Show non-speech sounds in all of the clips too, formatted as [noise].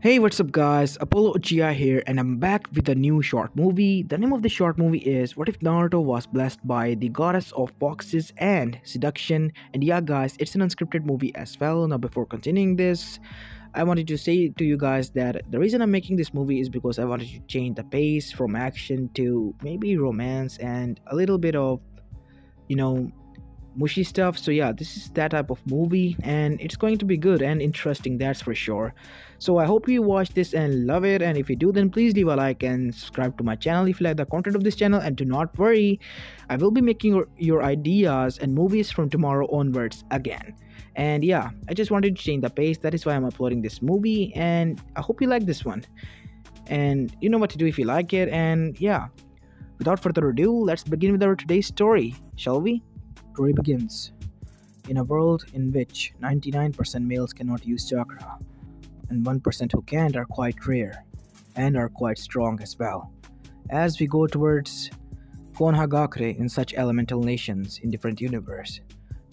Hey, what's up, guys? Apollo Uchiha here, and I'm back with a new short movie. The name of the short movie is What If Naruto Was Blessed by the Goddess of Foxes and Seduction? And yeah, guys, it's an unscripted movie as well. Now, before continuing this, I wanted to say to you guys that the reason I'm making this movie is because I wanted to change the pace from action to maybe romance and a little bit of, you know, mushy stuff. So yeah, this is that type of movie and it's going to be good and interesting, that's for sure. So I hope you watch this and love it and if you do then please leave a like and subscribe to my channel if you like the content of this channel and do not worry, I will be making your, your ideas and movies from tomorrow onwards again. And yeah, I just wanted to change the pace. That is why I'm uploading this movie and I hope you like this one. And you know what to do if you like it and yeah, without further ado, let's begin with our today's story, shall we? Story begins. In a world in which 99% males cannot use chakra, and 1% who can are quite rare, and are quite strong as well. As we go towards Konohagakure in such elemental nations in different universe,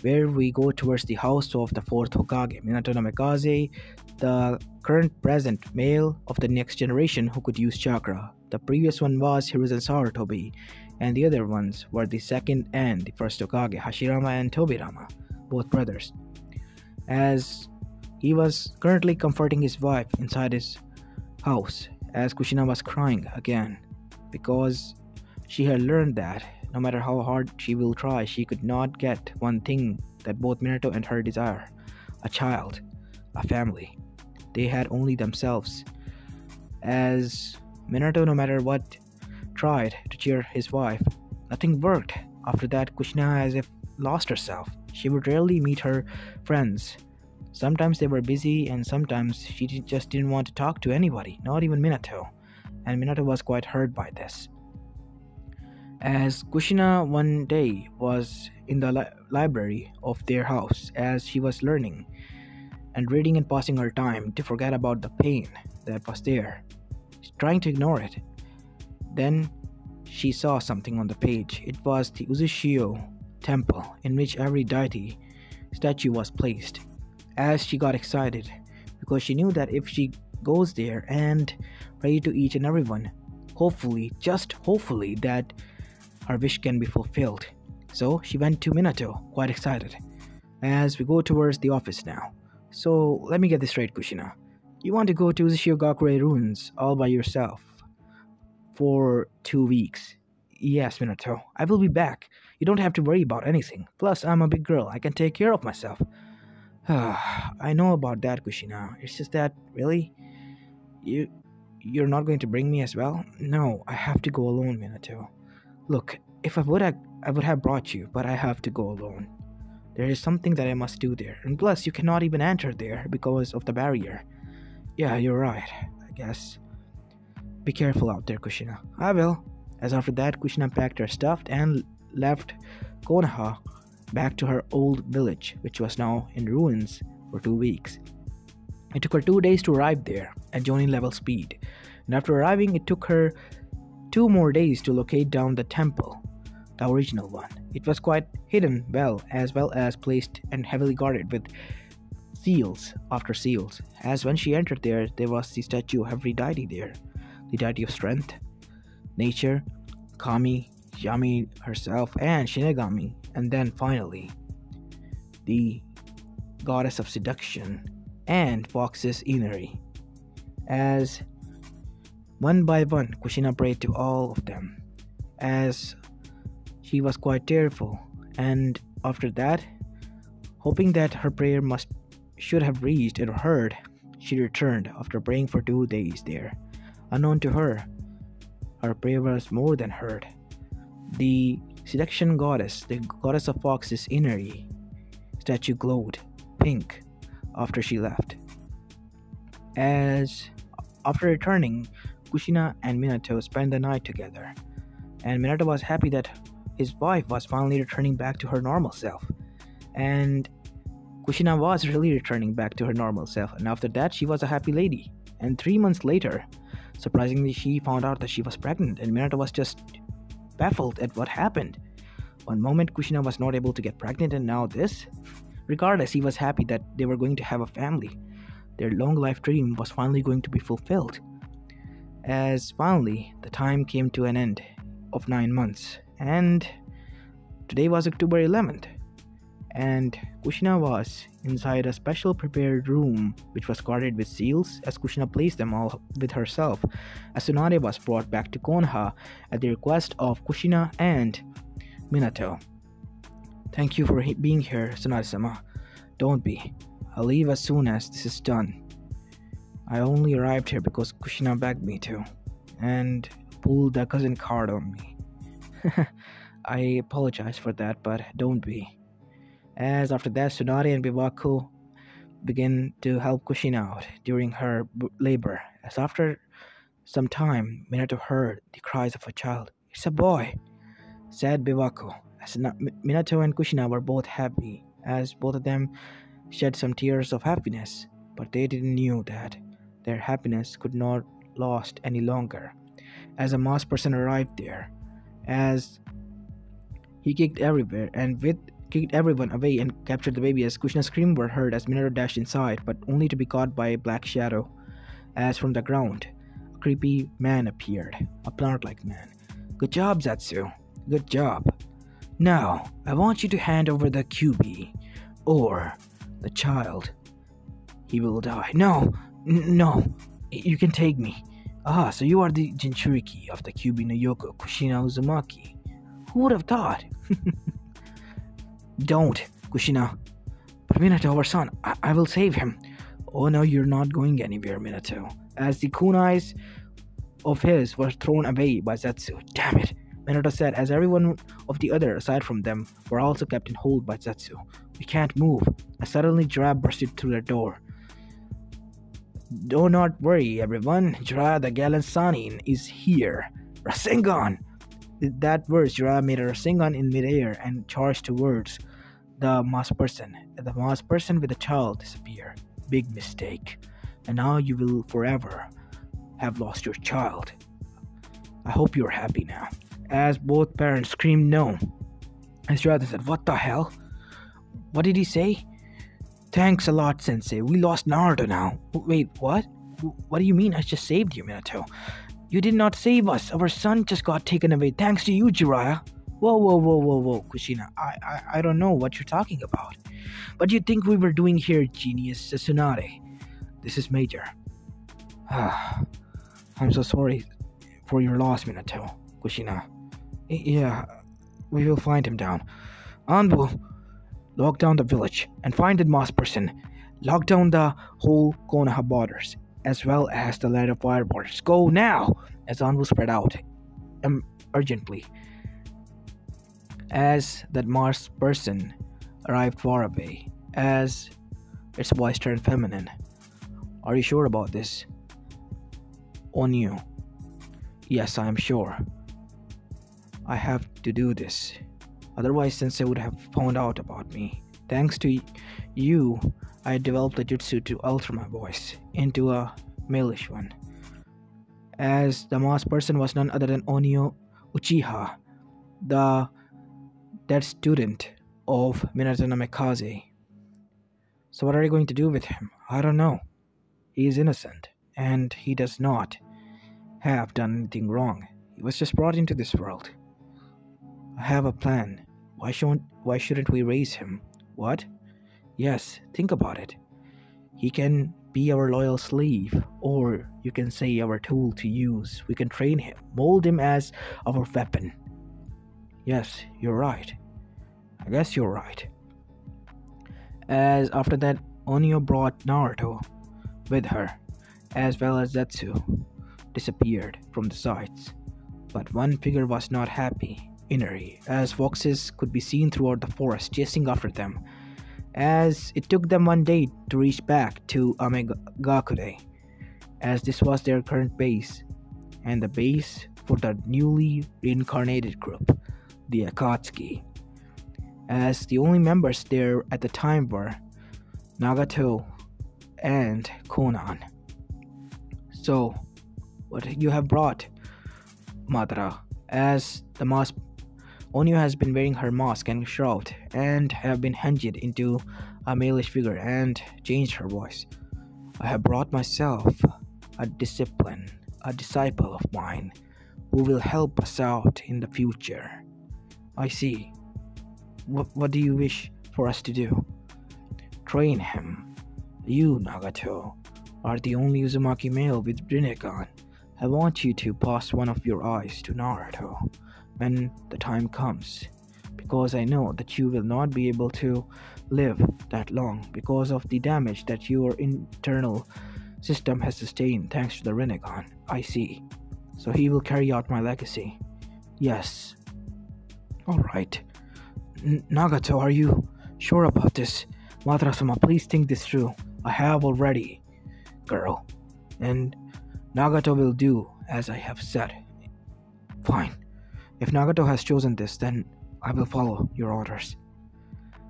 where we go towards the house of the fourth Hokage, Minato Namikaze, the current present male of the next generation who could use chakra. The previous one was Hiruzen Sarutobi, and the other ones were the second and the first Hokage, Hashirama and Tobirama, both brothers. As he was currently comforting his wife inside his house, as Kushina was crying again, because she had learned that no matter how hard she will try, she could not get one thing that both Minato and her desire a child, a family. They had only themselves. As Minato, no matter what tried to cheer his wife. Nothing worked. After that, Kushina as if lost herself. She would rarely meet her friends. Sometimes they were busy, and sometimes she just didn't want to talk to anybody, not even Minato. And Minato was quite hurt by this. As Kushina one day was in the li- library of their house as she was learning and reading and passing her time to forget about the pain that was there, trying to ignore it. Then she saw something on the page. It was the Uzushio temple in which every deity statue was placed. As she got excited, because she knew that if she goes there and pray to each and everyone, hopefully, just hopefully, that her wish can be fulfilled. So she went to Minato, quite excited. As we go towards the office now. So let me get this straight, Kushina. You want to go to Uzushiogakure ruins all by yourself for two weeks. Yes, Minato, I will be back. You don't have to worry about anything. Plus, I'm a big girl. I can take care of myself. [sighs] I know about that, Kushina. It's just that, really? You. You're not going to bring me as well? No, I have to go alone, Minato. Look, if I would, I, I would have brought you, but I have to go alone. There is something that I must do there, and plus, you cannot even enter there because of the barrier. Yeah, you're right, I guess. Be careful out there, Kushina. I will. As after that, Kushina packed her stuff and left Konoha back to her old village, which was now in ruins for two weeks. It took her two days to arrive there at Jonin level speed, and after arriving, it took her two more days to locate down the temple, the original one. It was quite hidden well, as well as placed and heavily guarded with seals after seals. As when she entered there, there was the statue of every deity there deity of strength, nature, Kami, Yami herself, and Shinigami, and then finally, the goddess of seduction and Fox's Inari. As one by one, Kushina prayed to all of them, as she was quite tearful, and after that, hoping that her prayer must should have reached and heard, she returned after praying for two days there. Unknown to her, her prayer was more than heard. The seduction goddess, the goddess of foxes Inari, statue glowed pink after she left. As after returning, Kushina and Minato spent the night together, and Minato was happy that his wife was finally returning back to her normal self. And Kushina was really returning back to her normal self, and after that, she was a happy lady. And three months later, Surprisingly, she found out that she was pregnant, and Minato was just baffled at what happened. One moment, Kushina was not able to get pregnant, and now this? Regardless, he was happy that they were going to have a family. their long life dream was finally going to be fulfilled. As finally the time came to an end of nine months, and today was October 11th, and Kushina was inside a special prepared room which was guarded with seals as Kushina placed them all with herself. As Tsunade was brought back to Konoha at the request of Kushina and Minato. Thank you for he- being here, Tsunade-sama. Don't be. I'll leave as soon as this is done. I only arrived here because Kushina begged me to, and pulled the cousin card on me. [laughs] I apologize for that, but don't be. As after that, Sunari and Biwako begin to help Kushina out during her labor. As after some time, Minato heard the cries of a child. It's a boy, said Biwako. As Minato and Kushina were both happy, as both of them shed some tears of happiness, but they didn't knew that their happiness could not last any longer. As a masked person arrived there, as he kicked everywhere and with kicked everyone away and captured the baby as Kushina's scream were heard as Minato dashed inside, but only to be caught by a black shadow. As from the ground, a creepy man appeared, a plant-like man. Good job, Zetsu. Good job. Now, I want you to hand over the Kyuubi, or the child. He will die. No, n- no, you can take me. Ah, so you are the Jinchuriki of the Kyuubi no Yoko, Kushina Uzumaki. Who would have thought? [laughs] Don't, Kushina. But Minato, our son, I-, I will save him. Oh no, you're not going anywhere, Minato. As the kunais of his were thrown away by Zetsu. Damn it, Minato said, as everyone of the other, aside from them, were also kept in hold by Zetsu. We can't move. And suddenly Jiraiya bursted through the door. Do not worry, everyone. Jiraiya the gallant Sannin is here. Rasengan! With that verse, Jiraiya made a Rasengan in midair and charged towards the masked person. The masked person with the child disappeared. Big mistake. And now you will forever have lost your child. I hope you're happy now. As both parents screamed no. As Jiraiya said, What the hell? What did he say? Thanks a lot, Sensei. We lost Naruto now. Wait, what? What do you mean I just saved you, Minato? You did not save us. Our son just got taken away thanks to you, Jiraiya. Whoa, whoa, whoa, whoa, whoa, Kushina. I, I, I don't know what you're talking about. What do you think we were doing here, genius Tsunade? This is Major. Ah, I'm so sorry for your loss, Minato. Kushina. Yeah, we will find him down. Anbu, lock down the village and find the masked person. Lock down the whole Konoha borders, as well as the land of fire borders. Go now! As Anbu spread out um, urgently. As that Mars person arrived far away, as its voice turned feminine. Are you sure about this? On you. Yes, I am sure. I have to do this. Otherwise, Sensei would have found out about me. Thanks to you, I developed the jutsu to alter my voice into a malish one. As the masked person was none other than Onio Uchiha, the dead student of Minato Namikaze. So, what are you going to do with him? I don't know. He is innocent, and he does not have done anything wrong. He was just brought into this world. I have a plan. Why shouldn't why shouldn't we raise him? What? Yes, think about it. He can be our loyal slave, or you can say our tool to use. We can train him, mold him as our weapon. Yes, you're right. I guess you're right. As after that, Onio brought Naruto with her, as well as Zetsu disappeared from the sights. But one figure was not happy, Inari, as foxes could be seen throughout the forest chasing after them, as it took them one day to reach back to Amegakure, as this was their current base, and the base for the newly reincarnated group, the Akatsuki. As the only members there at the time were Nagato and Konan. So, what you have brought, Madara, as the mask. Onyo has been wearing her mask and shroud and have been hinged into a malish figure and changed her voice. I have brought myself a discipline, a disciple of mine, who will help us out in the future. I see. What, what do you wish for us to do? Train him. You, Nagato, are the only Uzumaki male with Rinnegan. I want you to pass one of your eyes to Naruto when the time comes, because I know that you will not be able to live that long because of the damage that your internal system has sustained thanks to the Rinnegan. I see. So he will carry out my legacy. Yes. Alright. Nagato, are you sure about this? Madara-sama, please think this through. I have already, girl. And Nagato will do as I have said. Fine. If Nagato has chosen this, then I will follow your orders.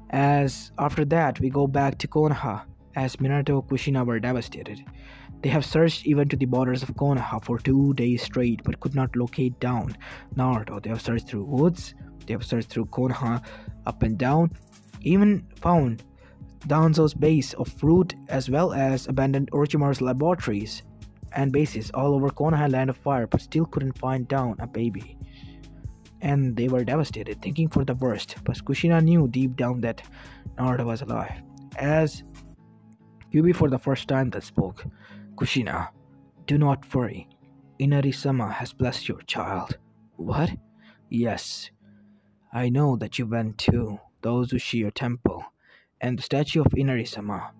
As after that, we go back to Konoha, as Minato and Kushina were devastated. They have searched even to the borders of Konoha for two days straight, but could not locate down Naruto. They have searched through woods, they have searched through Konoha up and down, even found Danzo's base of fruit as well as abandoned Orochimaru's laboratories and bases all over Konoha Land of Fire, but still couldn't find down a baby. And they were devastated, thinking for the worst. But Kushina knew deep down that Naruto was alive. As Kyuubi for the first time that spoke, Kushina, do not worry. Inari-sama has blessed your child. What? Yes. I know that you went to the Uzushio temple, and the statue of Inari-sama,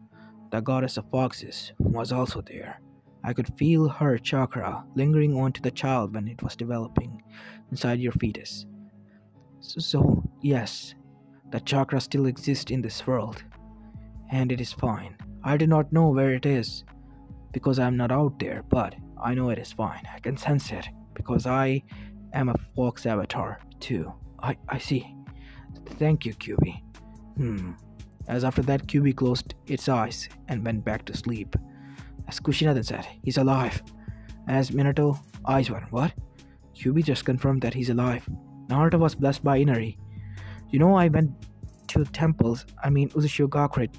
the goddess of foxes, was also there. I could feel her chakra lingering onto the child when it was developing inside your fetus. So, so, yes, the chakra still exists in this world, and it is fine. I do not know where it is because I am not out there, but I know it is fine. I can sense it because I am a fox avatar too. I, I see. Thank you, Kyuubi. Hmm. As after that, Kyuubi closed its eyes and went back to sleep. As Kushina then said, he's alive. As Minato eyes went, what? Kyuubi just confirmed that he's alive. Naruto was blessed by Inari. You know, I went to temples, I mean Uzushio Gakure,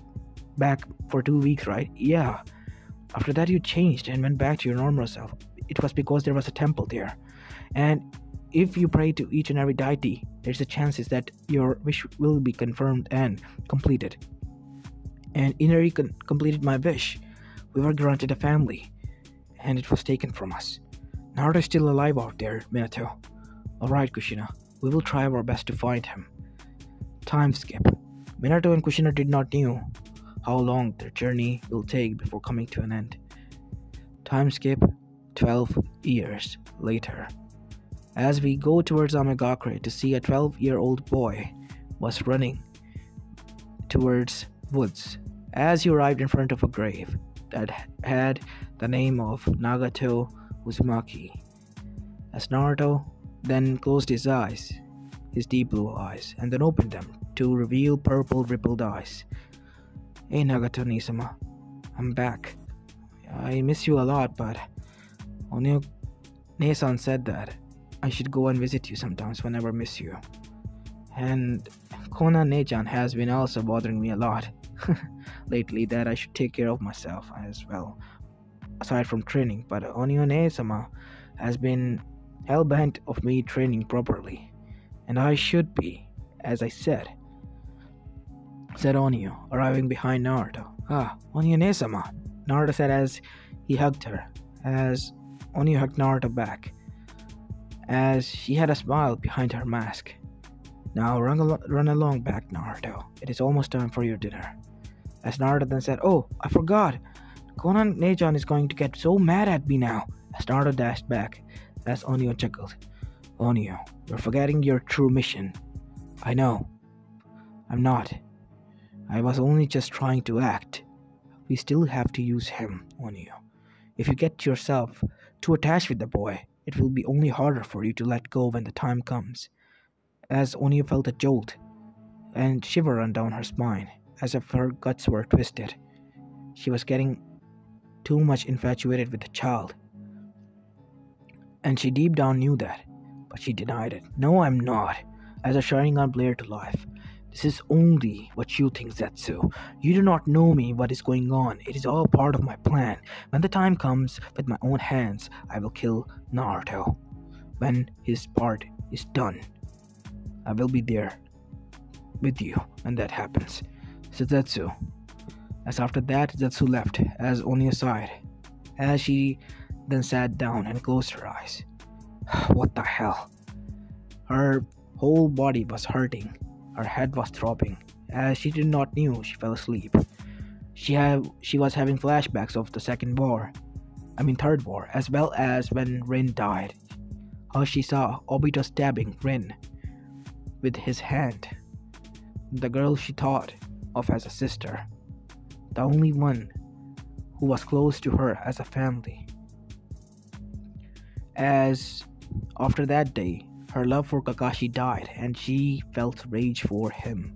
back for two weeks, right? Yeah. After that, you changed and went back to your normal self. It was because there was a temple there. And if you pray to each and every deity, there's a chances that your wish will be confirmed and completed. And Inari con- completed my wish. We were granted a family, and it was taken from us. Naruto is still alive out there, Minato. Alright, Kushina, we will try our best to find him. Time skip. Minato and Kushina did not know how long their journey will take before coming to an end. Time skip 12 years later. As we go towards Amegakure to see a 12 year old boy was running towards woods as he arrived in front of a grave that had the name of Nagato Uzumaki. As Naruto then closed his eyes, his deep blue eyes, and then opened them to reveal purple rippled eyes. Hey Nagato Nisama, I'm back. I miss you a lot, but Onio Nesan said that I should go and visit you sometimes whenever I miss you. And Konan Nechan has been also bothering me a lot. [laughs] lately that I should take care of myself as well, aside from training. But Onione sama has been hell bent of me training properly, and I should be, as I said. Said Onio, arriving behind Naruto. Ah, Onione sama, Naruto said as he hugged her, as Onio hugged Naruto back, as she had a smile behind her mask. Now run, al- run along back, Naruto. It is almost time for your dinner. As Naruto then said, Oh, I forgot. Konan Nechan is going to get so mad at me now. As Naruto dashed back, as Onio chuckled. Onio, you're forgetting your true mission. I know. I'm not. I was only just trying to act. We still have to use him, Onio. If you get yourself too attached with the boy, it will be only harder for you to let go when the time comes. As Onio felt a jolt and shiver run down her spine, as if her guts were twisted. She was getting too much infatuated with the child. And she deep down knew that, but she denied it. No, I'm not. As a Sharingan blared to life, This is only what you think, Zetsu. You do not know me, what is going on. It is all part of my plan. When the time comes, with my own hands, I will kill Naruto. When his part is done, I will be there with you when that happens, said Zetsu. As after that, Zetsu left, as Onia sighed, as she then sat down and closed her eyes. [sighs] what the hell? Her whole body was hurting, her head was throbbing. As she did not knew, she fell asleep. She had she was having flashbacks of the second war, I mean third war, as well as when Rin died. How she saw Obito stabbing Rin with his hand. The girl she thought of as a sister, the only one who was close to her as a family. As after that day, her love for Kakashi died and she felt rage for him.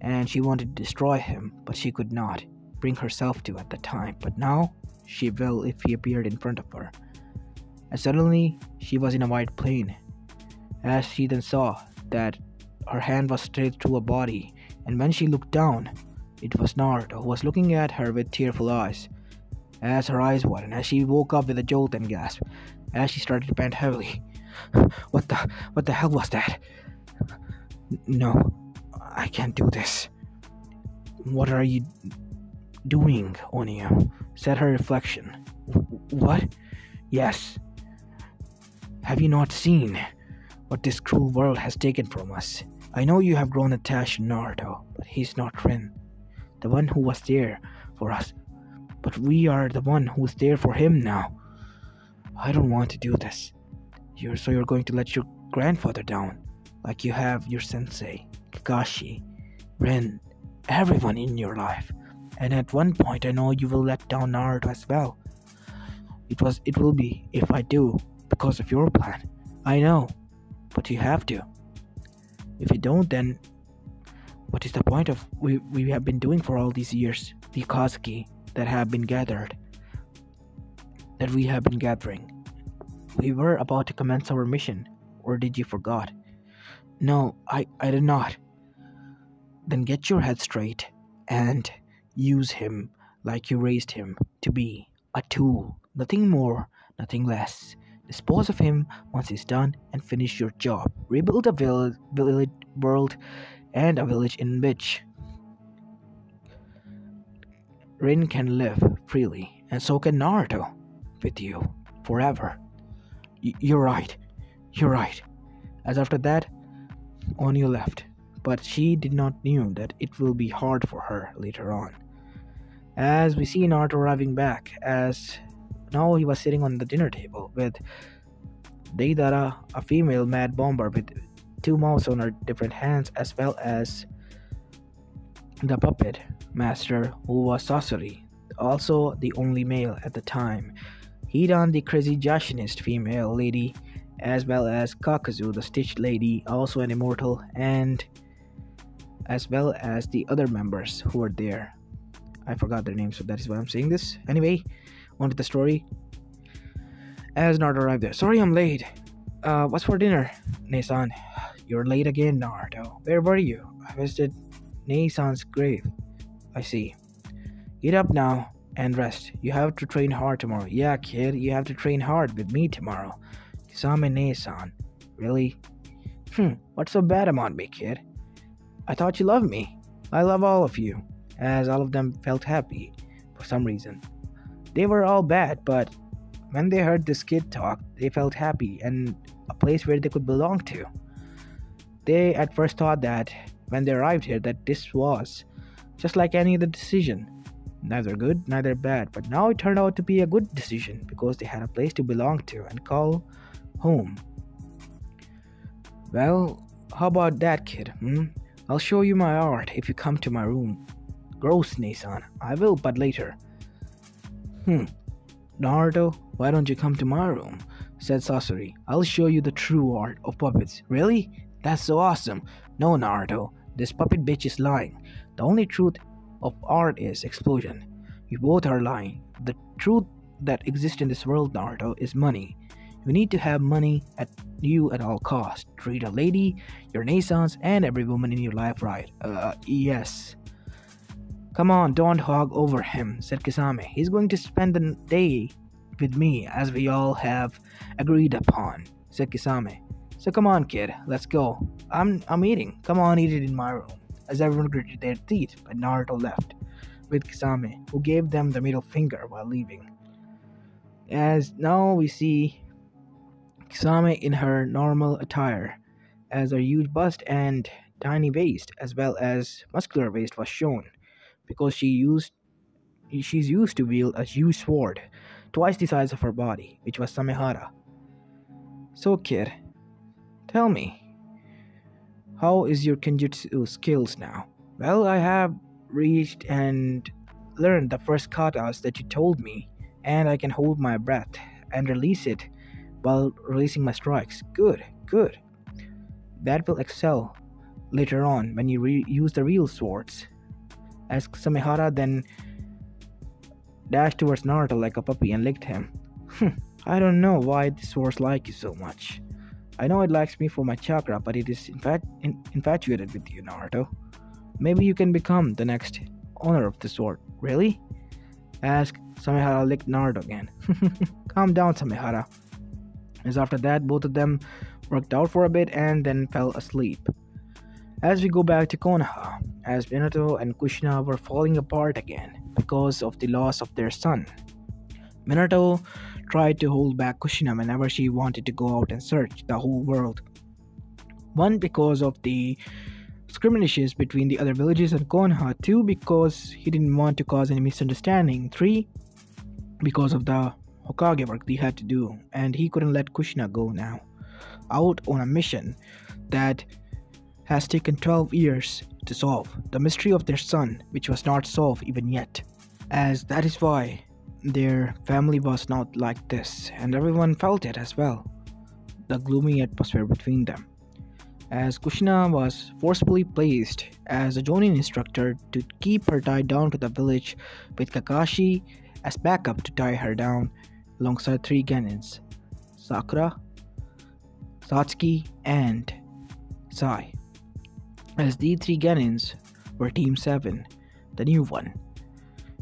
And she wanted to destroy him, but she could not bring herself to at the time. But now she will if he appeared in front of her. And suddenly she was in a white plane. As she then saw that her hand was straight through a body, and when she looked down, it was Naruto who was looking at her with tearful eyes. As her eyes widened, as she woke up with a jolt and gasp, as she started to pant heavily. [laughs] What the what the hell was that? No, I can't do this. What are you doing, Onia? said her reflection. What? Yes. Have you not seen what this cruel world has taken from us? I know you have grown attached to Naruto, but he's not Rin, the one who was there for us. But we are the one who's there for him now. I don't want to do this. You're so you're going to let your grandfather down, like you have your sensei, Kakashi, Rin, everyone in your life. And at one point, I know you will let down Naruto as well. It was, it will be if I do because of your plan. I know, but you have to. If you don't, then what is the point of we we have been doing for all these years? The Akatsuki that have been gathered, that we have been gathering. We were about to commence our mission, or did you forgot? No, I I did not. Then get your head straight and use him like you raised him to be a tool, nothing more, nothing less. Dispose of him once he's done and finish your job. Rebuild a village, world and a village in which Rin can live freely, and so can Naruto with you forever. Y- you're right. You're right. As after that, Onia left, but she did not knew that it will be hard for her later on. As we see Naruto arriving back, as now he was sitting on the dinner table with Deidara, a female mad bomber with two mouths on her different hands, as well as the puppet master who was Sasori, also the only male at the time. Hidan, the crazy Jashinist female lady, as well as Kakuzu, the stitched lady, also an immortal, and as well as the other members who were there. I forgot their names, so that is why I'm saying this. Anyway, to the story. As Naruto arrived there, sorry I'm late. Uh, what's for dinner, Nesan? You're late again, Naruto. Where were you? I visited Nesan's grave. I see. Get up now and rest. You have to train hard tomorrow. Yeah, kid, you have to train hard with me tomorrow. Kisame Nesan. Really? Hmm, what's so bad about me, kid? I thought you loved me. I love all of you, as all of them felt happy for some reason. They were all bad, but when they heard this kid talk, they felt happy and a place where they could belong to. They at first thought that when they arrived here that this was just like any other decision. Neither good, neither bad, but now it turned out to be a good decision because they had a place to belong to and call home. Well, how about that, kid? Hmm? I'll show you my art if you come to my room. Gross, Nesan. I will, but later. Hmm. Naruto, why don't you come to my room? said Sasori. I'll show you the true art of puppets. Really? That's so awesome. No, Naruto, this puppet bitch is lying. The only truth of art is explosion. You both are lying. The truth that exists in this world, Naruto, is money. You need to have money at you at all costs. Treat a lady, your naissance, and every woman in your life right. Uh, yes. Come on, don't hog over him, said Kisame. He's going to spend the day with me, as we all have agreed upon, said Kisame. So come on, kid, let's go. I'm I'm eating. Come on, eat it in my room. As everyone gritted their teeth, but Naruto left with Kisame, who gave them the middle finger while leaving. As now we see Kisame in her normal attire, as her huge bust and tiny waist, as well as muscular waist, was shown, because she used she's used to wield a huge sword, twice the size of her body, which was Samehara. So, kid, tell me, how is your kenjutsu skills now? Well, I have reached and learned the first katas that you told me, and I can hold my breath and release it while releasing my strikes. Good, good. That will excel later on when you re- use the real swords. As Samehara then dashed towards Naruto like a puppy and licked him. Hmm, I don't know why the swords likes you so much. I know it likes me for my chakra, but it is infat- in- infatuated with you, Naruto. Maybe you can become the next owner of the sword. Really? Asked Samehara licked Naruto again. [laughs] Calm down, Samehara. As after that, both of them worked out for a bit and then fell asleep. As we go back to Konoha, as Minato and Kushina were falling apart again because of the loss of their son. Minato tried to hold back Kushina whenever she wanted to go out and search the whole world. One, because of the skirmishes between the other villages and Konoha. Two, because he didn't want to cause any misunderstanding. Three, because of the Hokage work they had to do, and he couldn't let Kushina go now. Out on a mission that has taken 12 years to solve the mystery of their son, which was not solved even yet. As that is why their family was not like this, and everyone felt it as well the gloomy atmosphere between them. As Kushina was forcibly placed as a Jonin instructor to keep her tied down to the village with Kakashi as backup to tie her down alongside three Genins Sakura, Satsuki, and Sai. As these three Genins were Team 7, the new one.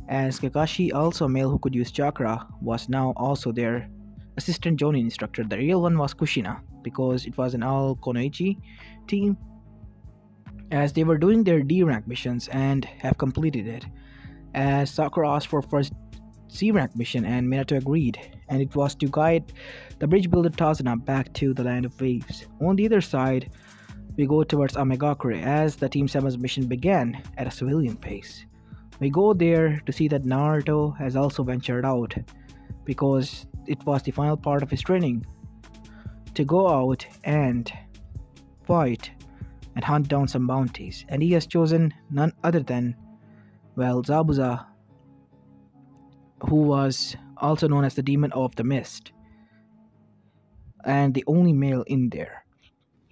As Kakashi, also a male who could use chakra, was now also their assistant Jonin instructor. The real one was Kushina because it was an all Kunoichi team. As they were doing their D rank missions and have completed it, as Sakura asked for first C rank mission and Minato agreed, and it was to guide the bridge builder Tazuna back to the land of waves. On the other side, we go towards Amegakure as the Team 7's mission began at a civilian pace. We go there to see that Naruto has also ventured out because it was the final part of his training to go out and fight and hunt down some bounties, and he has chosen none other than, well, Zabuza, who was also known as the Demon of the Mist, and the only male in there.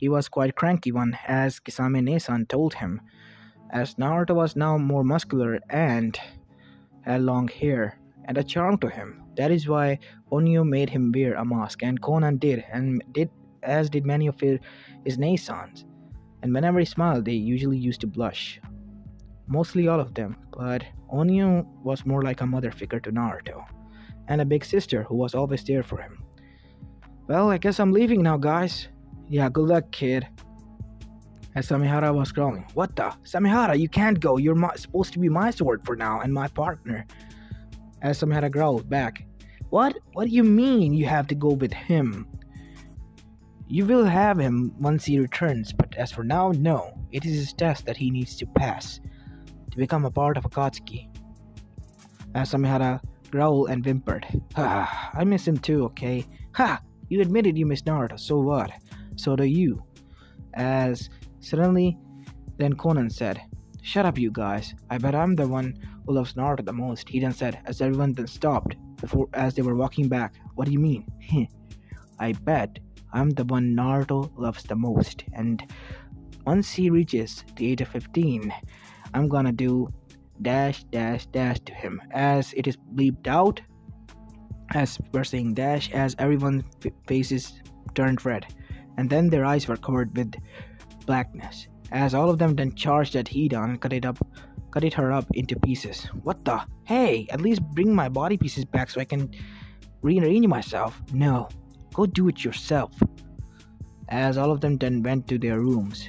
He was quite cranky one, as Kisame Nesan told him, as Naruto was now more muscular and had long hair and a charm to him. That is why Onio made him wear a mask, and Konan did, and did as did many of his, Naisans. And whenever he smiled, they usually used to blush. Mostly all of them, but Onio was more like a mother figure to Naruto, and a big sister who was always there for him. Well, I guess I'm leaving now, guys. Yeah, good luck, kid. As Samehara was growling, What the? Samehara, you can't go. You're my, supposed to be my sword for now and my partner. As Samehara growled back, What? What do you mean you have to go with him? You will have him once he returns, but as for now, no. It is his test that he needs to pass to become a part of Akatsuki. As Samehara growled and whimpered, Ah, I miss him too, okay? Ha! You admitted you miss Naruto, so what? So do you. As suddenly, then Konan said, Shut up, you guys. I bet I'm the one who loves Naruto the most, he then said, as everyone then stopped before as they were walking back. What do you mean? [laughs] I bet I'm the one Naruto loves the most, and once he reaches the age of 15, I'm gonna do dash dash dash to him as it is bleeped out as we're saying dash as everyone's faces turned red and then their eyes were covered with blackness as all of them then charged at Hidan and cut it up cut it her up into pieces. What the? Hey, at least bring my body pieces back so I can rearrange myself. No, go do it yourself. As all of them then went to their rooms,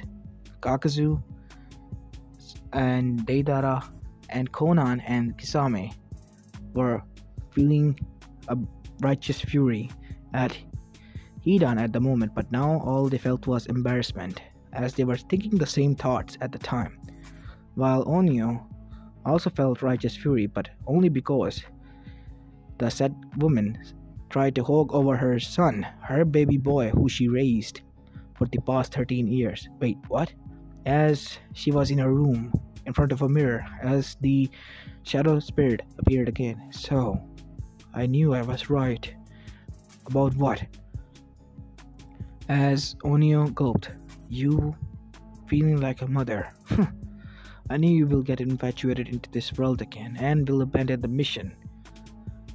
Kakuzu and Deidara and Konan and Kisame were feeling a righteous fury at Hidan at the moment, but now all they felt was embarrassment, as they were thinking the same thoughts at the time. While Onio also felt righteous fury, but only because the said woman tried to hog over her son, her baby boy who she raised for the past 13 years. Wait, what? As she was in her room in front of a mirror, as the shadow spirit appeared again. So, I knew I was right. About what? As Onio gulped, You feeling like a mother. I knew you will get infatuated into this world again and will abandon the mission.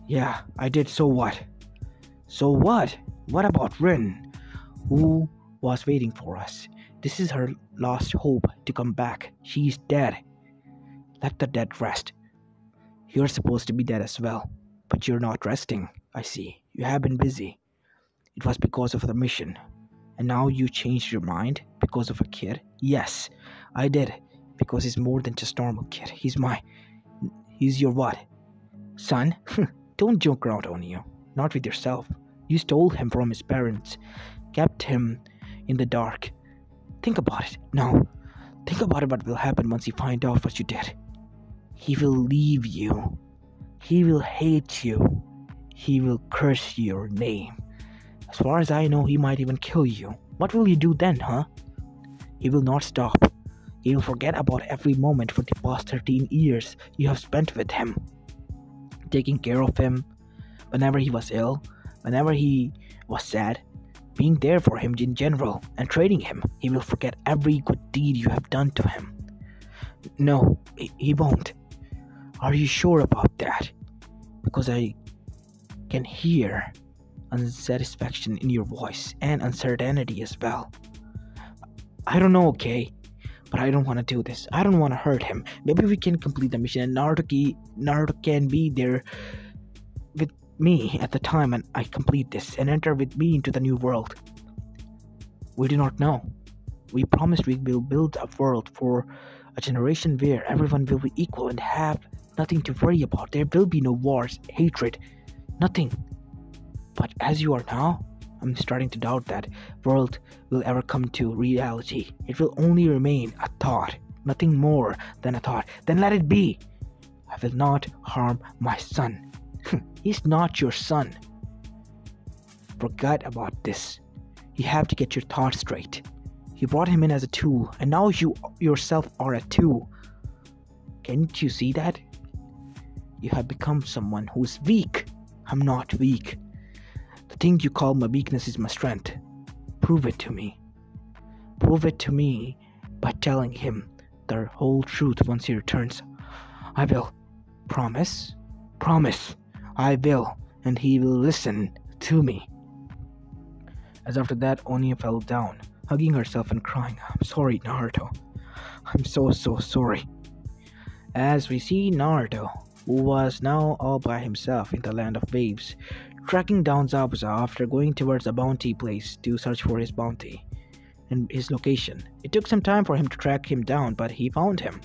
Yeah, I did, so what? So what? What about Rin? Who was waiting for us? This is her last hope to come back. She's dead. Let the dead rest. You're supposed to be dead as well, but you're not resting. I see. You have been busy. It was because of the mission. And now you changed your mind because of a kid? Yes, I did because he's more than just normal kid. He's my he's your what? Son? [laughs] Don't joke around on you. Not with yourself. You stole him from his parents, kept him in the dark. Think about it. No. Think about what will happen once he find out what you did. He will leave you. He will hate you. He will curse your name. As far as I know, he might even kill you. What will you do then, huh? He will not stop. He will forget about every moment for the past 13 years you have spent with him. Taking care of him whenever he was ill, whenever he was sad, being there for him in general, and training him. He will forget every good deed you have done to him. No, he won't. Are you sure about that? Because I can hear unsatisfaction in your voice and uncertainty as well. I don't know, okay? But I don't want to do this. I don't want to hurt him. Maybe we can complete the mission and Naruto, Naruto can be there with me at the time and I complete this and enter with me into the new world. We do not know. We promised we will build a world for a generation where everyone will be equal and have nothing to worry about. There will be no wars, hatred, nothing. But as you are now, I'm starting to doubt that world will ever come to reality. It will only remain a thought, nothing more than a thought. Then let it be. I will not harm my son. [laughs] He's not your son. Forget about this. You have to get your thoughts straight. You brought him in as a tool, and now you yourself are a tool. Can't you see that? You have become someone who's weak. I'm not weak. The thing you call my weakness is my strength. Prove it to me. Prove it to me by telling him the whole truth once he returns. I will. Promise? Promise. I will, and he will listen to me. As after that, Onia fell down, hugging herself and crying, I'm sorry, Naruto. I'm so, so sorry. As we see Naruto, who was now all by himself in the land of waves, tracking down Zabuza after going towards a bounty place to search for his bounty and his location. It took some time for him to track him down, but he found him.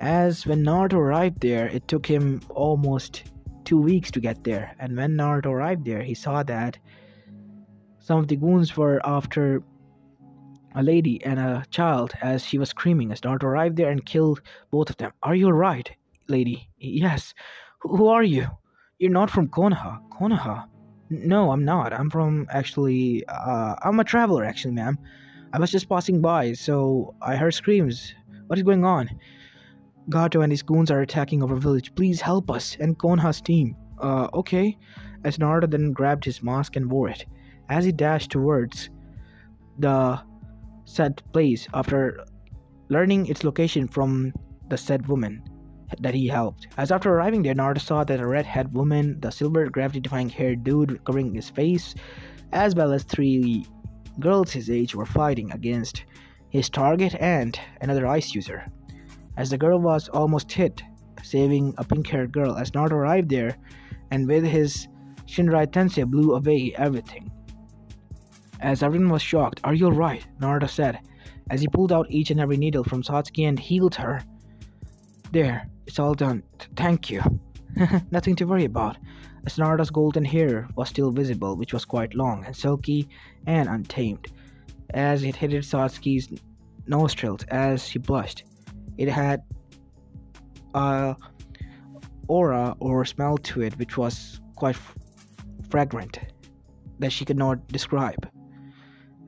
As when Naruto arrived there, it took him almost two weeks to get there, and when Naruto arrived there, he saw that some of the goons were after a lady and a child as she was screaming as Naruto arrived there and killed both of them. Are you alright, lady? Yes. Who are you? You're not from Konoha. Konoha? No, I'm not. I'm from actually. Uh, I'm a traveler, actually, ma'am. I was just passing by, so I heard screams. What is going on? Gato and his goons are attacking our village. Please help us and Konoha's team. Uh, okay. As Naruto then grabbed his mask and wore it. As he dashed towards the said place after learning its location from the said woman, that he helped. As after arriving there, Naruto saw that a red-haired woman, the silver gravity-defying haired dude covering his face, as well as three girls his age were fighting against his target and another ice user. As the girl was almost hit, saving a pink-haired girl, as Naruto arrived there, and with his Shinra Tensei blew away everything. As everyone was shocked, Are you alright? Naruto said, as he pulled out each and every needle from Satsuki and healed her. There, it's all done. Thank you. [laughs] Nothing to worry about. As Naruto's golden hair was still visible, which was quite long and silky and untamed, as it hit Satsuki's nostrils as she blushed. It had a aura or smell to it which was quite f- fragrant that she could not describe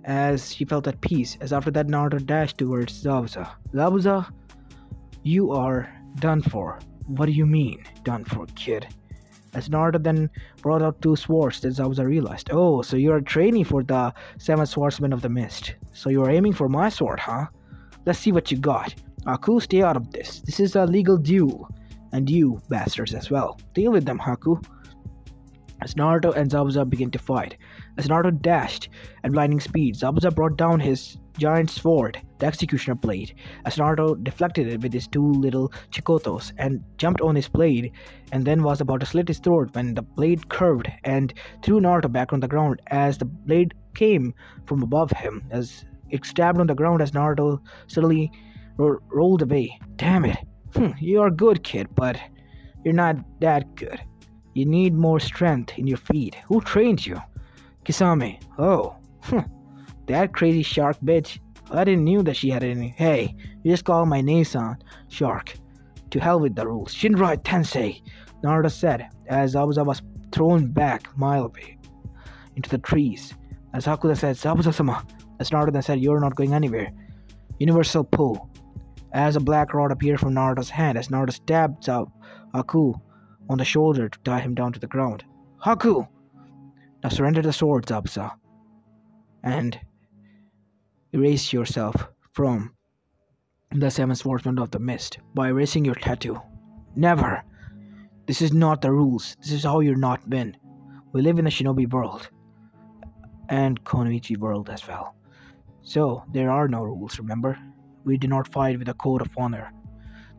as she felt at peace, as after that Naruto dashed towards Zabuza. Zabuza, you are done for. What do you mean, done for, kid? As Naruto then brought out two swords, that Zabuza realized, Oh, so you're a trainee for the Seven Swordsmen of the Mist. So you're aiming for my sword, huh? Let's see what you got. Uh, Haku, stay out of this. This is a legal duel. And you, bastards, as well. Deal with them, Haku. As Naruto and Zabuza begin to fight, as Naruto dashed at blinding speed, Zabuza brought down his giant sword, the Executioner Blade, as Naruto deflected it with his two little Chikotos and jumped on his blade, and then was about to slit his throat when the blade curved and threw Naruto back on the ground as the blade came from above him, as it stabbed on the ground as Naruto suddenly ro- rolled away. Damn it. Hm, you are good, kid, but you're not that good. You need more strength in your feet. Who trained you? Kisame. Oh, that crazy shark bitch. I didn't knew that she had any. Hey, you just call my Nason shark. To hell with the rules. Shinra Tensei, Naruto said as Zabuza was thrown back mile away into the trees. As Hakuda said, Zabuza-sama. As Naruto then said, You're not going anywhere. Universal pull. As a black rod appeared from Naruto's hand, as Naruto stabbed Haku on the shoulder to tie him down to the ground. Haku! Now surrender the sword, Zabuza, and erase yourself from the seven swordsmen of the mist by erasing your tattoo. Never! This is not the rules. This is how you're not been. We live in a shinobi world. And Kunoichi world as well. So, there are no rules, remember? We do not fight with a code of honor.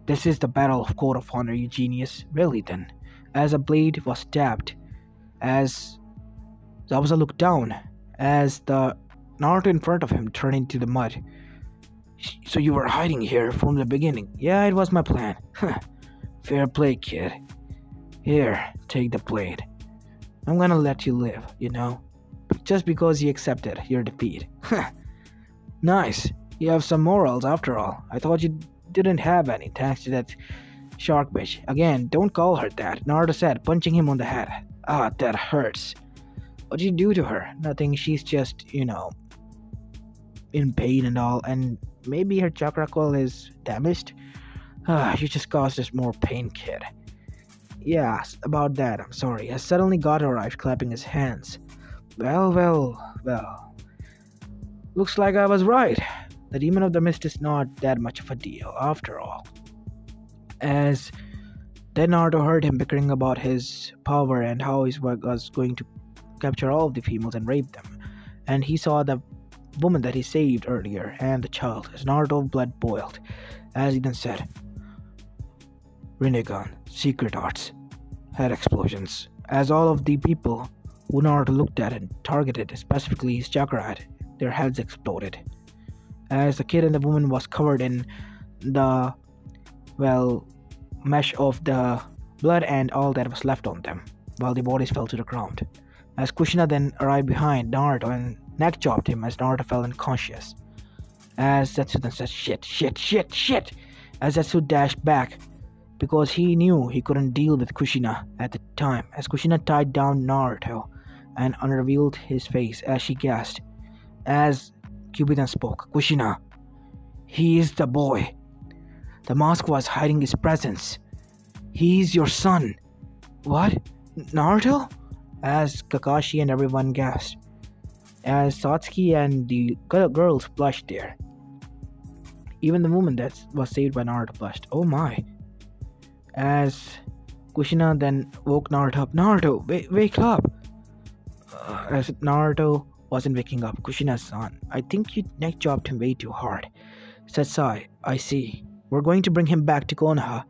This is the battle of code of honor, you genius. Really then? As a blade was stabbed, as Zabuza looked down as the Naruto in front of him turned into the mud. So you were hiding here from the beginning? Yeah, it was my plan. [laughs] Fair play, kid. Here, take the blade. I'm gonna let you live, you know? Just because you accepted your defeat. [laughs] nice. You have some morals after all. I thought you didn't have any thanks to that shark bitch. Again, don't call her that, Naruto said, punching him on the head. Ah, that hurts. What did you do to her? Nothing, she's just, you know, in pain and all, and maybe her chakra coil is damaged. Ah, you just caused us more pain, kid. Yeah, about that, I'm sorry. I suddenly got arrived clapping his hands. Well, well, well. Looks like I was right. The Demon of the Mist is not that much of a deal, after all. As then Naruto heard him bickering about his power and how his work was going to capture all of the females and rape them. And he saw the woman that he saved earlier and the child. His Naruto blood boiled, as he then said, Rinnegan, secret arts, head explosions. As all of the people who Naruto looked at and targeted, specifically his chakra their heads exploded. As the kid and the woman was covered in the, well, mesh of the blood and all that was left on them, while the bodies fell to the ground as Kushina then arrived behind Naruto and neck chopped him as Naruto fell unconscious. As Zetsu then said, Shit, shit, shit, shit! As Zetsu dashed back because he knew he couldn't deal with Kushina at the time, as Kushina tied down Naruto and unrevealed his face as she gasped. As Kyuubi then spoke, Kushina, he is the boy. The mask was hiding his presence. He's your son. What? Naruto? As Kakashi and everyone gasped, as Satsuki and the girls blushed there. Even the woman that was saved by Naruto blushed. Oh my. As Kushina then woke Naruto up. Naruto, wake, wake up! Uh, as Naruto wasn't waking up, Kushina's son, I think you neck jobbed him way too hard. Said Sai, I see. We're going to bring him back to Konoha.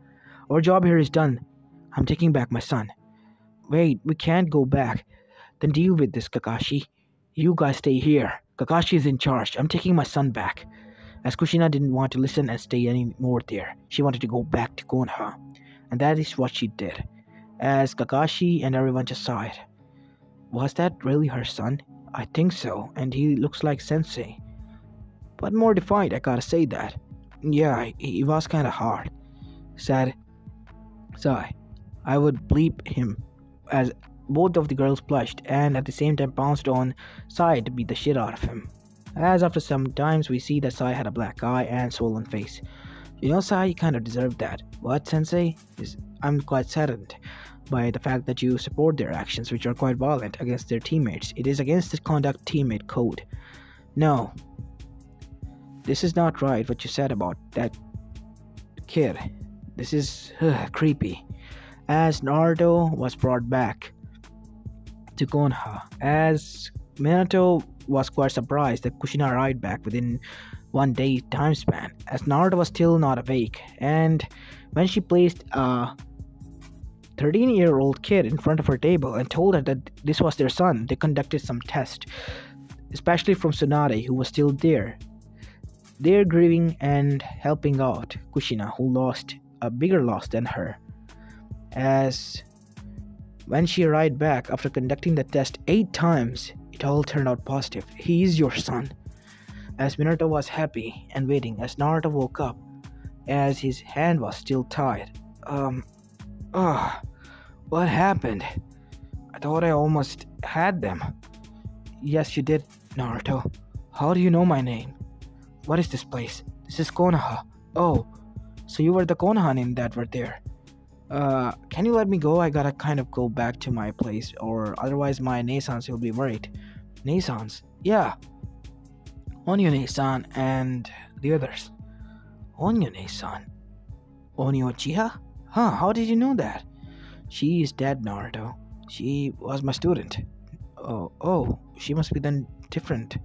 Our job here is done. I'm taking back my son. Wait, we can't go back. Then deal with this, Kakashi. You guys stay here. Kakashi is in charge. I'm taking my son back. As Kushina didn't want to listen and stay any more there, she wanted to go back to Konoha. And that is what she did. As Kakashi and everyone just saw it. Was that really her son? I think so, and he looks like Sensei. But more defiant, I gotta say that. Yeah, he was kinda hard. Sad. Sigh. I would bleep him as both of the girls blushed and at the same time pounced on Sai to beat the shit out of him. As after some times we see that Sai had a black eye and swollen face. You know, Sai, you kind of deserved that. What, Sensei? Is I'm quite saddened by the fact that you support their actions, which are quite violent against their teammates. It is against the conduct teammate code. No, this is not right. What you said about that kid. This is ugh, creepy. As Naruto was brought back to Konoha, as Minato was quite surprised that Kushina arrived back within one day time span, as Naruto was still not awake, and when she placed a 13 year old kid in front of her table and told her that this was their son, they conducted some tests, especially from Tsunade, who was still there. They're grieving and helping out Kushina, who lost a bigger loss than her. As when she arrived back after conducting the test eight times, it all turned out positive. He is your son. As Minato was happy and waiting, as Naruto woke up, as his hand was still tied. Um, ah, what happened? I thought I almost had them. Yes, you did, Naruto. How do you know my name? What is this place? This is Konoha. Oh, so you were the Konoha Konohanin that were there. Uh, can you let me go? I gotta kind of go back to my place, or otherwise my Naisans will be worried. Naisans? Yeah. Onyo Naisan and the others. Onyo Naisan? Onyo Uchiha? Huh, how did you know that? She is dead, Naruto. She was my student. Oh, oh, she must be then different.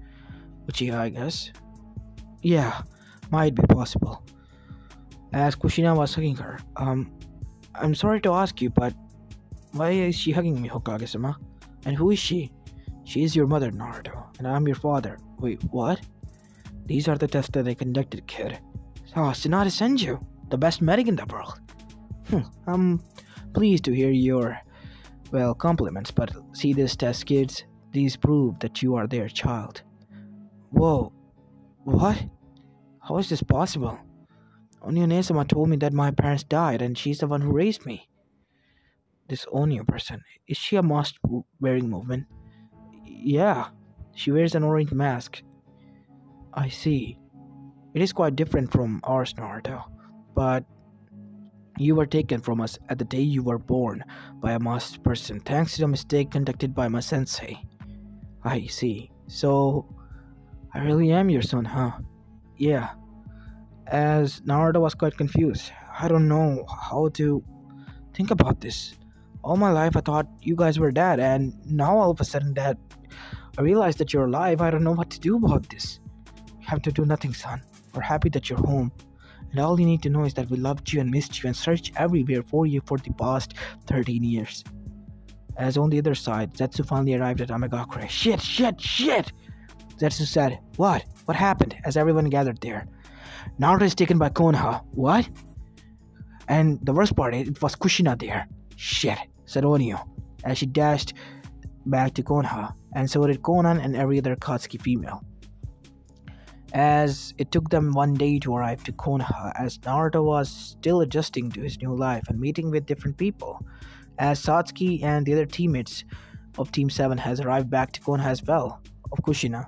Uchiha, I guess. Yeah, might be possible. As Kushina was hugging her, um, I'm sorry to ask you, but why is she hugging me, Hokage-sama? And who is she? She is your mother, Naruto, and I'm your father. Wait, what? These are the tests that I conducted, kid. Oh, Tsunade Senju, the best medic in the world. Hmm, I'm pleased to hear your, well, compliments, but see this test, kids. These prove that you are their child. Whoa, what? How is this possible? Onyo Nesama told me that my parents died and she's the one who raised me. This Onyo person, is she a mask wearing movement? Yeah, she wears an orange mask. I see. It is quite different from ours, Naruto. But you were taken from us at the day you were born by a masked person thanks to the mistake conducted by my sensei. I see. So I really am your son, huh? Yeah. As Naruto was quite confused. I don't know how to think about this. All my life I thought you guys were dead, and now all of a sudden that I realize that you're alive, I don't know what to do about this. You have to do nothing, son. We're happy that you're home. And all you need to know is that we loved you and missed you and searched everywhere for you for the past 13 years. As on the other side, Zetsu finally arrived at Amegakure. Shit, shit, shit! Zetsu said, What? What happened? As everyone gathered there. Naruto is taken by Konoha. What? And the worst part, it was Kushina there. Shit, said Onyo, as she dashed back to Konoha, and so did Konan and every other Akatsuki female. As it took them one day to arrive to Konoha, as Naruto was still adjusting to his new life and meeting with different people, as Satsuki and the other teammates of Team 7 has arrived back to Konoha as well, of Kushina,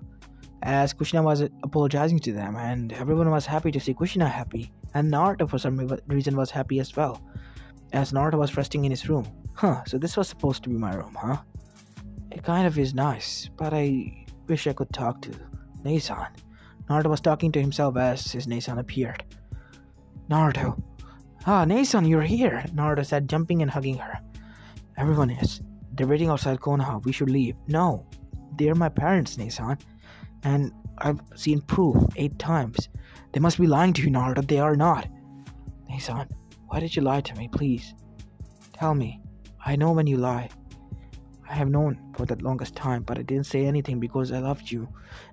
as Kushina was apologizing to them, and everyone was happy to see Kushina happy, and Naruto for some reason was happy as well, as Naruto was resting in his room. Huh, so this was supposed to be my room, huh? It kind of is nice, but I wish I could talk to Naisan. Naruto was talking to himself as his Naisan appeared. Naruto, Ah, Nason, you're here, Naruto said, jumping and hugging her. Everyone is. They're waiting outside Konoha. We should leave. No, they're my parents, Nason. And I've seen proof eight times. They must be lying to you, Naruto. They are not. Nason, why did you lie to me, please? Tell me. I know when you lie. I have known for the longest time, but I didn't say anything because I loved you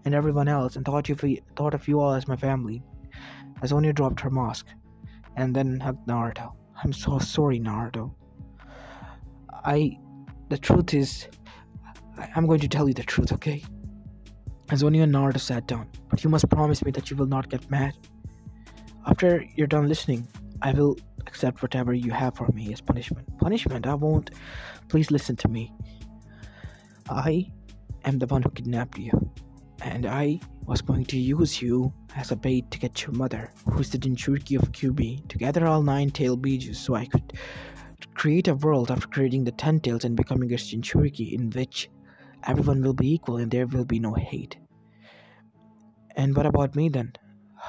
and everyone else and thought you thought of you all as my family. As Onia dropped her mask and then hugged Naruto. I'm so sorry, Naruto. I the truth is I'm going to tell you the truth, okay? As Onia and Naruto sat down, but you must promise me that you will not get mad. After you're done listening, I will accept whatever you have for me as punishment. Punishment? I won't. Please listen to me. I am the one who kidnapped you, and I was going to use you as a bait to get your mother, who's the Jinchuriki of Kyuubi, to gather all nine tail Bijus so I could create a world after creating the ten tails and becoming a Jinchuriki in which everyone will be equal and there will be no hate. And what about me then?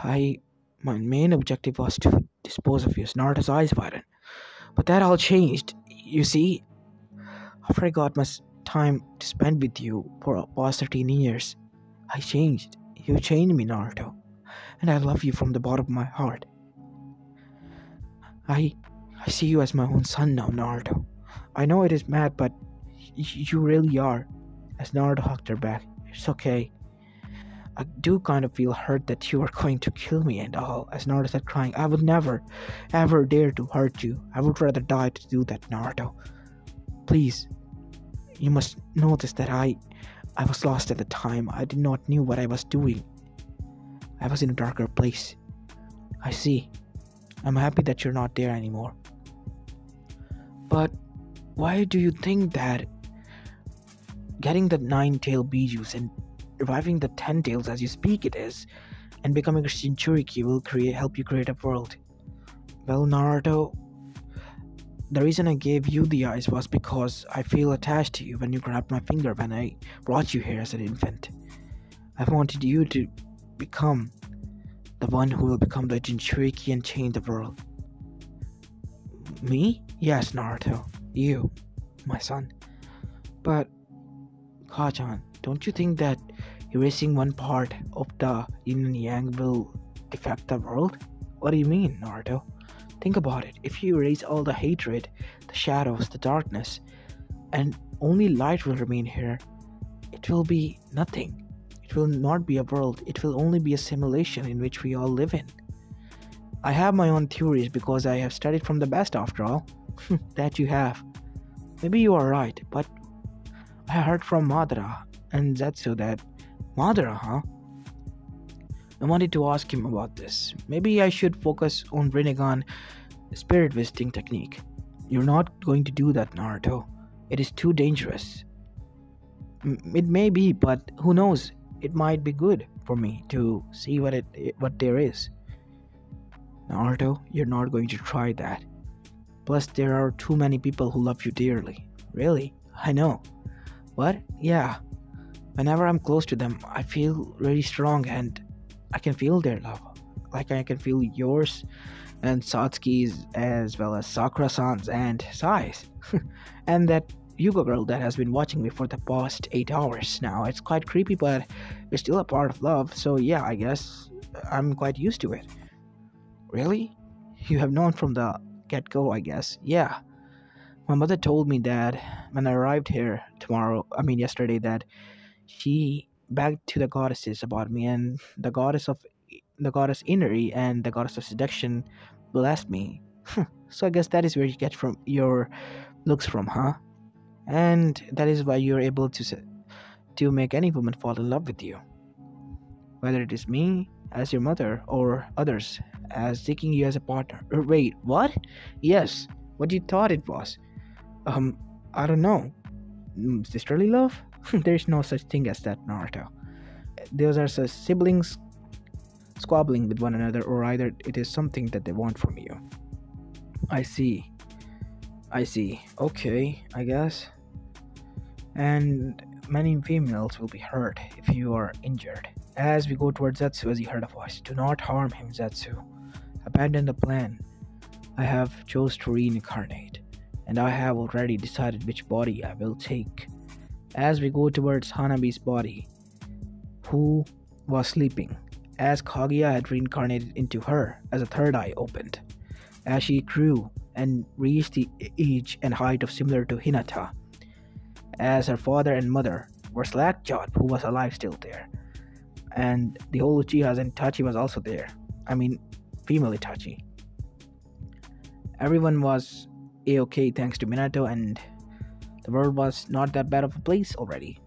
I my main objective was to dispose of you as Naruto's eyes widen. But that all changed. You see, after I got my time to spend with you for past 13 years, I changed. You changed me, Naruto. And I love you from the bottom of my heart. I I see you as my own son now, Naruto. I know it is mad, but you really are. As Naruto hugged her back, it's okay. I do kind of feel hurt that you are going to kill me and all. As Naruto said, crying, I would never, ever dare to hurt you. I would rather die to do that, Naruto. Please, you must notice that I, I was lost at the time. I did not knew what I was doing. I was in a darker place. I see. I'm happy that you're not there anymore. But why do you think that getting the nine tail Bijus and reviving the ten tails as you speak it is, and becoming a Jinchuriki will create help you create a world? Well, Naruto, the reason I gave you the eyes was because I feel attached to you when you grabbed my finger when I brought you here as an infant. I wanted you to become the one who will become the Jinchuriki and change the world. Me? Yes, Naruto. You, my son. But, Kajan, don't you think that erasing one part of the yin and yang will affect the world? What do you mean, Naruto? Think about it. If you erase all the hatred, the shadows, the darkness, and only light will remain here, it will be nothing. It will not be a world, it will only be a simulation in which we all live in. I have my own theories because I have studied from the best after all. [laughs] that you have. Maybe you are right, but I heard from Madara and Zetsu that. Madara, huh? I wanted to ask him about this. Maybe I should focus on Rinnegan spirit visiting technique. You're not going to do that, Naruto. It is too dangerous. M- it may be, but who knows? It might be good for me to see what it what there is. Naruto, you're not going to try that. Plus, there are too many people who love you dearly. Really? I know. But Yeah. Whenever I'm close to them, I feel really strong and I can feel their love. Like I can feel yours and Satsuki's as well as Sakura-san's and Sai's. [laughs] and that Hyuga girl that has been watching me for the past 8 hours now. It's quite creepy, but it's still a part of love, so yeah, I guess I'm quite used to it. Really? You have known from the get go, I guess. Yeah. My mother told me that when I arrived here tomorrow, I mean yesterday, that she begged to the goddesses about me, and the goddess of the goddess Inari and the goddess of seduction blessed me. so I guess that is where you get from your looks from, huh? And that is why you're able to to make any woman fall in love with you. Whether it is me as your mother or others as taking you as a partner. Uh, wait, what? Yes, what you thought it was. Um, I don't know. Mm, sisterly love? [laughs] There's no such thing as that, Naruto. Those are siblings squabbling with one another, or either it is something that they want from you. I see. I see. Okay, I guess. And many females will be hurt if you are injured. As we go towards Zetsu, as he heard a voice, do not harm him, Zetsu. Abandon the plan. I have chose to reincarnate, and I have already decided which body I will take. As we go towards Hanabi's body, who was sleeping, as Kaguya had reincarnated into her as a third eye opened. As she grew and reached the age and height of similar to Hinata, as her father and mother were slack jawed, who was alive still there, and the whole Uchihas and Itachi was also there. I mean, female Itachi. Everyone was a okay thanks to Minato, and the world was not that bad of a place already.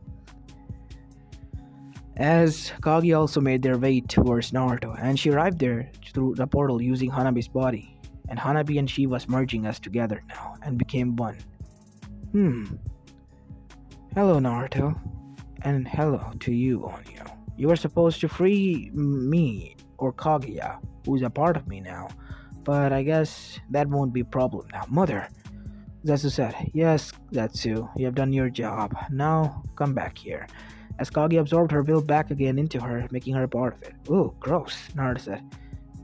As Kagi also made their way towards Naruto, and she arrived there through the portal using Hanabi's body, and Hanabi and she was merging us together now and became one. Hmm. Hello, Naruto, and hello to you, Onio. You were supposed to free me or Kaguya, who's a part of me now, but I guess that won't be a problem now. Mother, Zetsu said, Yes, Zetsu, you you have done your job. Now come back here. As Kagi absorbed her will back again into her, making her a part of it. Ooh, gross, Naruto said.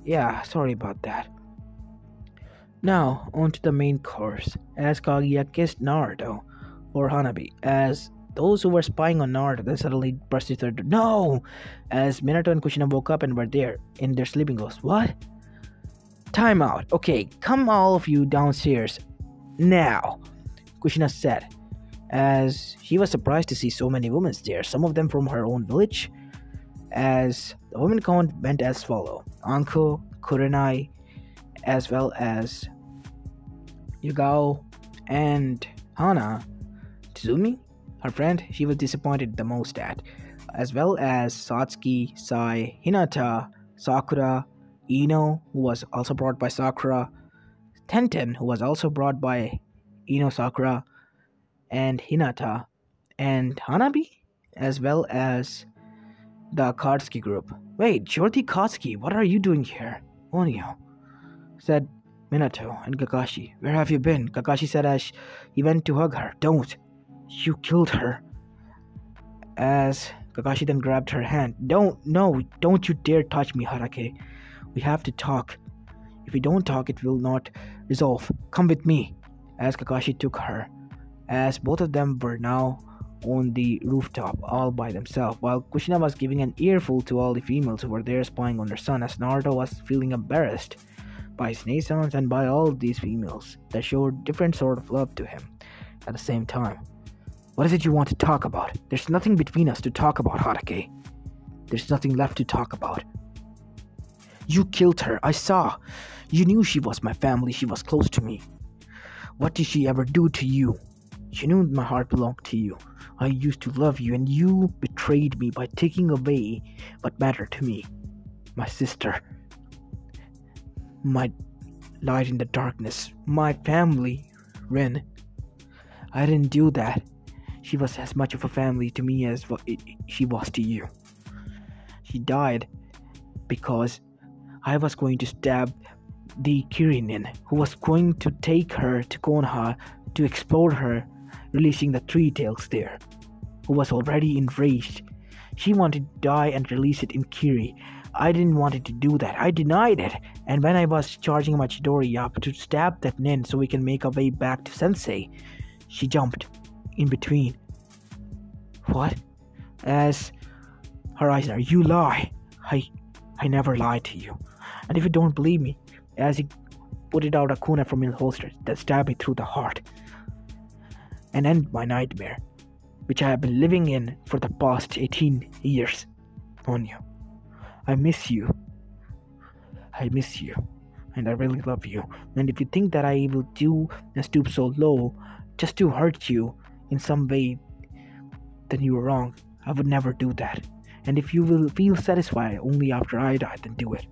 Yeah, sorry about that. Now, on to the main course, as Kaguya kissed Naruto, or Hanabi, as those who were spying on Naruto then suddenly burst into their No! As Minato and Kushina woke up and were there in their sleeping clothes. What? Time out. Okay, come all of you downstairs. Now, Kushina said, as she was surprised to see so many women there, some of them from her own village. As the women count went as follow Anko, Kurenai, as well as Yugao and Hana. Tsumi her friend she was disappointed the most at, as well as Satsuki, Sai, Hinata, Sakura, Ino, who was also brought by Sakura, Tenten, who was also brought by Ino Sakura, and Hinata, and Hanabi, as well as the Akatsuki group. Wait, you're Akatsuki, what are you doing here? Onio, said Minato and Kakashi. Where have you been? Kakashi said as he went to hug her. Don't. You killed her. As Kakashi then grabbed her hand. Don't, no, don't you dare touch me, Hatake. We have to talk. If we don't talk, it will not resolve. Come with me. As Kakashi took her, as both of them were now on the rooftop all by themselves, while Kushina was giving an earful to all the females who were there spying on their son, as Naruto was feeling embarrassed by his naisons and by all these females that showed different sort of love to him at the same time. What is it you want to talk about? There's nothing between us to talk about, Hatake. There's nothing left to talk about. You killed her, I saw. You knew she was my family, she was close to me. What did she ever do to you? You knew my heart belonged to you. I used to love you, and you betrayed me by taking away what mattered to me my sister, my light in the darkness, my family, Rin. I didn't do that. She was as much of a family to me as she was to you. She died because I was going to stab the Kirinin, who was going to take her to Konoha to explore her, releasing the three tails there, who was already enraged. She wanted to die and release it in Kiri. I didn't want it to do that. I denied it. And when I was charging my Chidori up to stab that Nin so we can make our way back to Sensei, she jumped in between. What? As Horizon, you lie. I I never lied to you. And if you don't believe me, as he put it out a kunai from his holster that stabbed me through the heart and end my nightmare, which I have been living in for the past 18 years on you. I miss you. I miss you. And I really love you. And if you think that I will do and stoop so low just to hurt you in some way, then you are wrong. I would never do that. And if you will feel satisfied only after I die, then do it.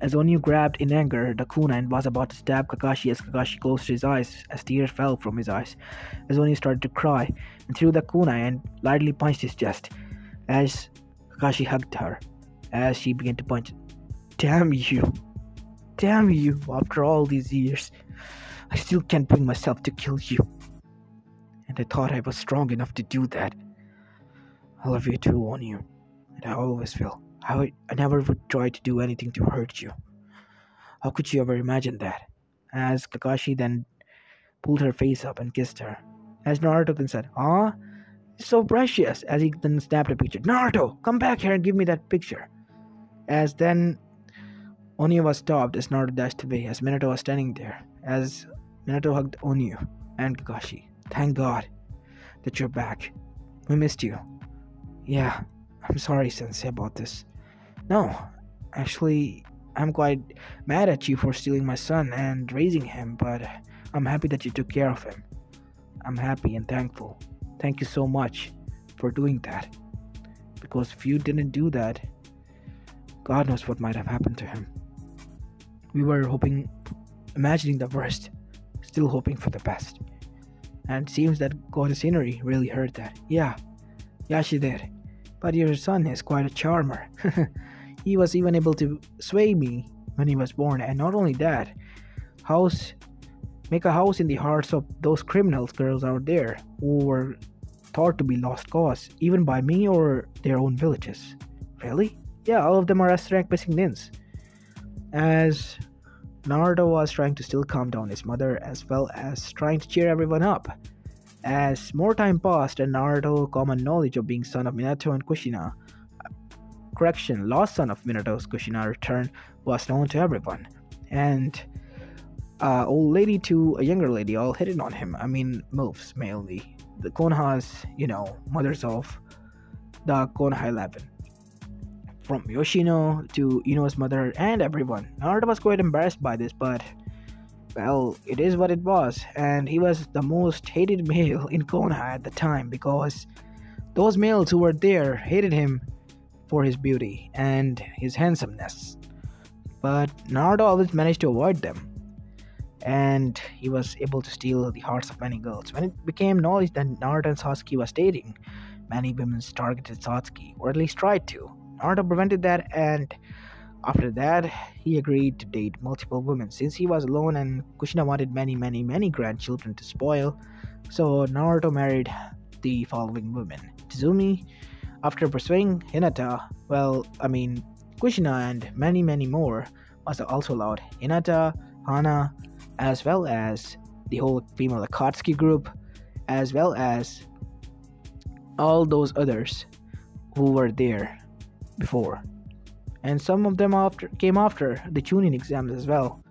As Onyu grabbed in anger the kunai and was about to stab Kakashi as Kakashi closed his eyes as tears fell from his eyes. As Onyu started to cry and threw the kunai and lightly punched his chest. As Kakashi hugged her, as she began to punch. Damn you! Damn you! After all these years, I still can't bring myself to kill you and I thought I was strong enough to do that. I love you too, Onyu, and I always will. I, would, I never would try to do anything to hurt you. How could you ever imagine that? as Kakashi then pulled her face up and kissed her. As Naruto then said, Ah, so precious, as he then snapped a picture. Naruto, come back here and give me that picture. As then Onyu was stopped as Naruto dashed away, as Minato was standing there, as Minato hugged Onyu and Kakashi. Thank God that you're back. We missed you. Yeah, I'm sorry, Sensei, about this. No, actually, I'm quite mad at you for stealing my son and raising him, but I'm happy that you took care of him. I'm happy and thankful. Thank you so much for doing that. Because if you didn't do that, God knows what might have happened to him. We were hoping, imagining the worst, still hoping for the best. And seems that God's scenery really heard that. Yeah, yeah, she did. But your son is quite a charmer. [laughs] he was even able to sway me when he was born, and not only that, house make a house in the hearts of those criminals girls out there who were thought to be lost cause, even by me or their own villages. Really? Yeah, all of them are S rank missing nins. As Naruto was trying to still calm down his mother as well as trying to cheer everyone up. As more time passed and Naruto common knowledge of being son of Minato and Kushina correction, lost son of Minato's Kushina return was known to everyone. And uh, old lady to a younger lady all hitting on him. I mean, MILFs mainly. The Konoha's, you know, mothers of the Konoha 11 from Yoshino to Ino's mother and everyone. Naruto was quite embarrassed by this, but well, it is what it was, and he was the most hated male in Konoha at the time because those males who were there hated him for his beauty and his handsomeness. But Naruto always managed to avoid them, and he was able to steal the hearts of many girls. When it became knowledge that Naruto and Sasuke was dating, many women targeted Sasuke, or at least tried to. Naruto prevented that, and after that, he agreed to date multiple women since he was alone and Kushina wanted many, many, many grandchildren to spoil. So Naruto married the following women Tizumi, after pursuing Hinata, well, I mean, Kushina and many, many more was also allowed. Hinata, Hana, as well as the whole female Akatsuki group, as well as all those others who were there before. And some of them after came after the Chunin exams as well.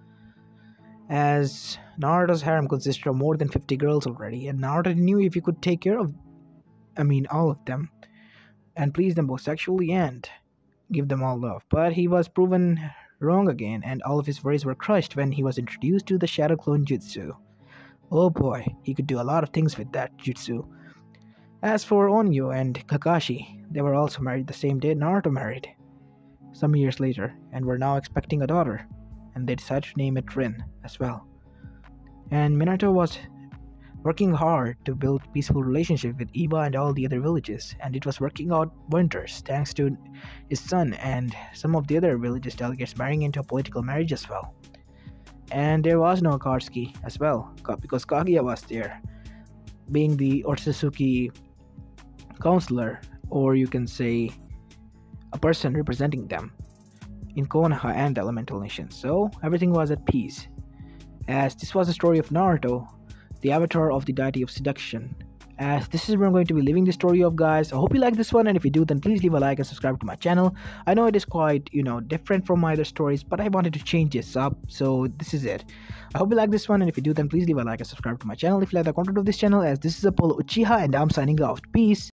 As Naruto's harem consisted of more than 50 girls already, and Naruto knew if he could take care of, I mean, all of them, and please them both sexually and give them all love. But he was proven wrong again, and all of his worries were crushed when he was introduced to the Shadow Clone Jutsu. Oh boy, he could do a lot of things with that jutsu. As for Onyu and Kakashi, they were also married the same day Naruto married, some years later, and were now expecting a daughter, and they decided to name it Rin as well. And Minato was working hard to build peaceful relationship with Iba and all the other villages, and it was working out wonders thanks to his son and some of the other villages delegates marrying into a political marriage as well. And there was no Karski as well, because Kaguya was there, being the Otsutsuki counselor, or you can say a person representing them in Konoha and the Elemental Nations. So everything was at peace. As this was the story of Naruto, the avatar of the deity of seduction. As this is where I'm going to be leaving the story of guys. I hope you like this one and if you do then please leave a like and subscribe to my channel. I know it is quite, you know, different from my other stories, but I wanted to change this up, so this is it. I hope you like this one and if you do then please leave a like and subscribe to my channel if you like the content of this channel as this is Apollo Uchiha and I'm signing off. Peace.